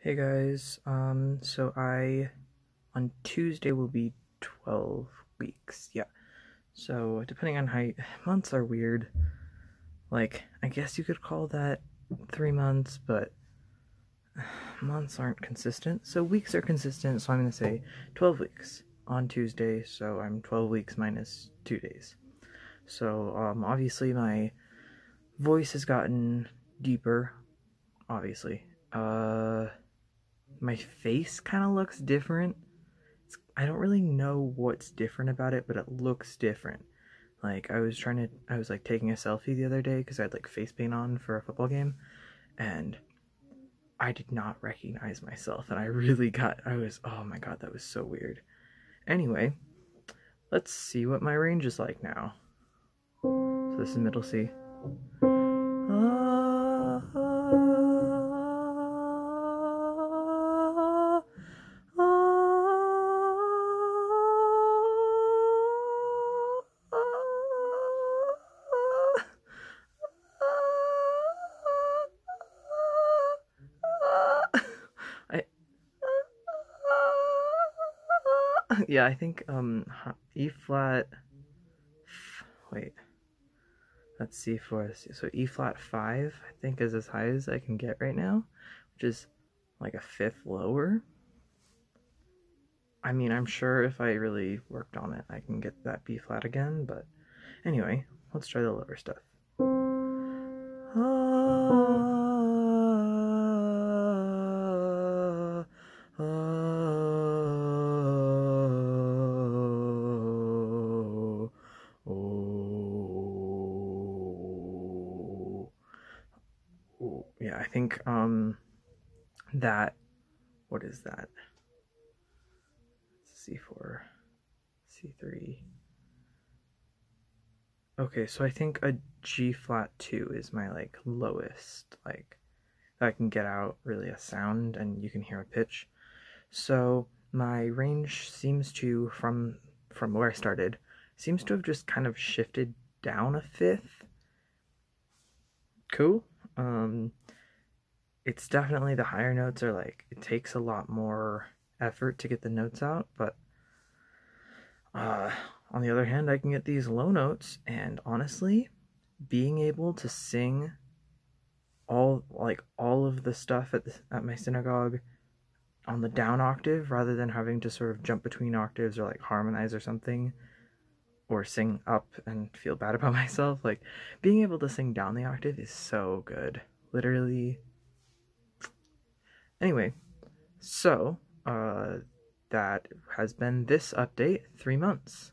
Hey guys, um, so I, on Tuesday will be 12 weeks, yeah. So, depending on how, you, months are weird. Like, I guess you could call that three months, but months aren't consistent. So, weeks are consistent, so I'm gonna say 12 weeks on Tuesday, so I'm 12 weeks minus two days. So, um, obviously my voice has gotten deeper, obviously. Uh, my face kind of looks different. It's, I don't really know what's different about it, but it looks different. Like I was trying to, I was like taking a selfie the other day because I had like face paint on for a football game, and I did not recognize myself, and I really got, I was, oh my god, that was so weird. Anyway, let's see what my range is like now. So this is middle C. Ah. yeah, I think um E flat. Wait, let's see for us. so E flat five. I think is as high as I can get right now, which is like a fifth lower. I mean, I'm sure if I really worked on it, I can get that B flat again. But anyway, let's try the lower stuff. Yeah, I think um that what is that? C4, C3. Okay, so I think a G flat 2 is my like lowest, like I can get out really a sound and you can hear a pitch. So my range seems to from from where I started seems to have just kind of shifted down a fifth. Cool. Um it's definitely the higher notes are like it takes a lot more effort to get the notes out, but uh, on the other hand, I can get these low notes, and honestly, being able to sing all like all of the stuff at the, at my synagogue on the down octave rather than having to sort of jump between octaves or like harmonize or something or sing up and feel bad about myself like being able to sing down the octave is so good. Literally Anyway, so uh, that has been this update three months.